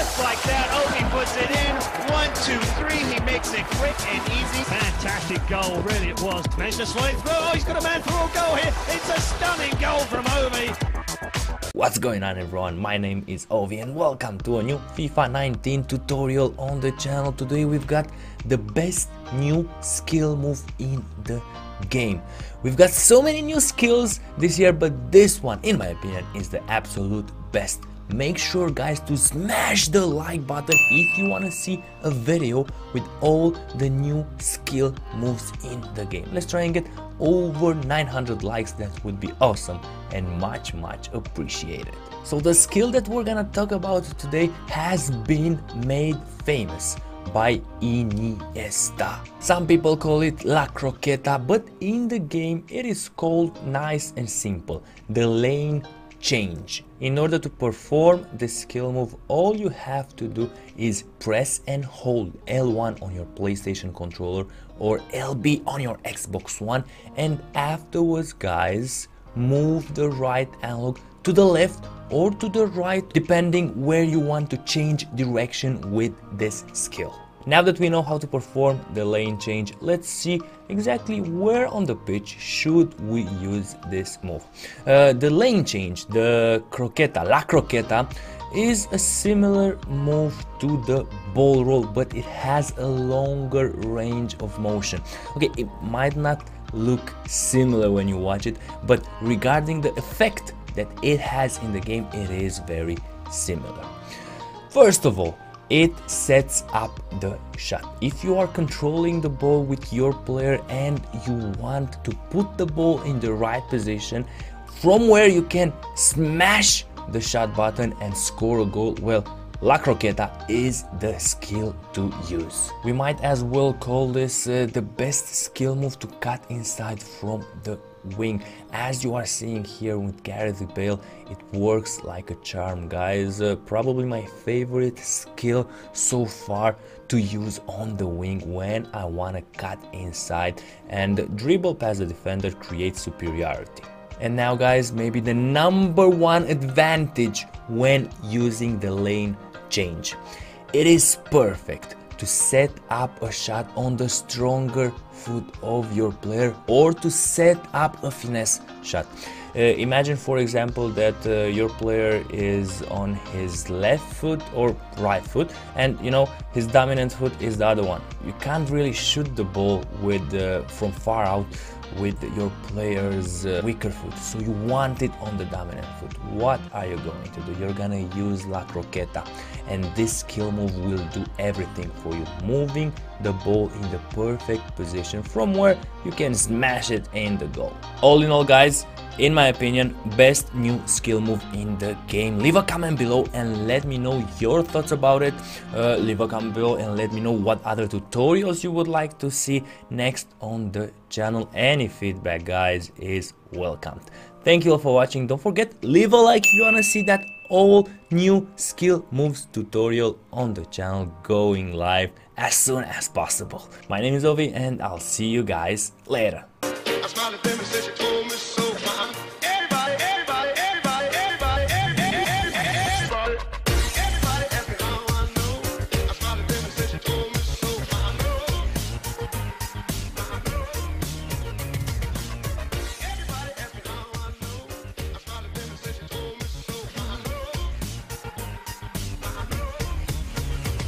Just like that, Ovi puts it in. One, two, three. He makes it quick and easy. Fantastic goal, really it was. Managed to slide through. Oh, he's got a man for all goal here. It's a stunning goal from Ovi. What's going on everyone, my name is Ovi and welcome to a new FIFA 19 tutorial on the channel. Today we've got the best new skill move in the game. We've got so many new skills this year but this one in my opinion is the absolute best make sure guys to smash the like button if you want to see a video with all the new skill moves in the game. Let's try and get over 900 likes. That would be awesome and much much appreciated. So the skill that we're gonna talk about today has been made famous by Iniesta. Some people call it La Croqueta, but in the game it is called nice and simple, the lane change. In order to perform the skill move, all you have to do is press and hold L1 on your PlayStation controller or LB on your Xbox One and afterwards guys, move the right analog to the left or to the right depending where you want to change direction with this skill. Now that we know how to perform the lane change, let's see exactly where on the pitch should we use this move. Uh, the lane change, the croqueta, la croqueta, is a similar move to the ball roll, but it has a longer range of motion. Okay, it might not look similar when you watch it, but regarding the effect that it has in the game, it is very similar. First of all, it sets up the shot. If you are controlling the ball with your player and you want to put the ball in the right position from where you can smash the shot button and score a goal, well, La Croqueta is the skill to use. We might as well call this uh, the best skill move to cut inside from the wing. As you are seeing here with Gareth Bale it works like a charm guys. Uh, probably my favorite skill so far to use on the wing when I want to cut inside. And dribble past the defender creates superiority. And now guys maybe the number one advantage when using the lane change. It is perfect to set up a shot on the stronger foot of your player or to set up a finesse shot. Uh, imagine for example that uh, your player is on his left foot or right foot and you know his dominant foot is the other one. You can't really shoot the ball with uh, from far out with your player's uh, weaker foot. So you want it on the dominant foot. What are you going to do? You're gonna use la croqueta. And this skill move will do everything for you moving the ball in the perfect position from where you can smash it in the goal. All in all guys in my opinion best new skill move in the game. Leave a comment below and let me know your thoughts about it. Uh, leave a comment below and let me know what other tutorials you would like to see next on the channel. Any feedback guys is welcomed. Thank you all for watching. Don't forget leave a like if you want to see that all new skill moves tutorial on the channel going live as soon as possible. My name is ovi and i'll see you guys later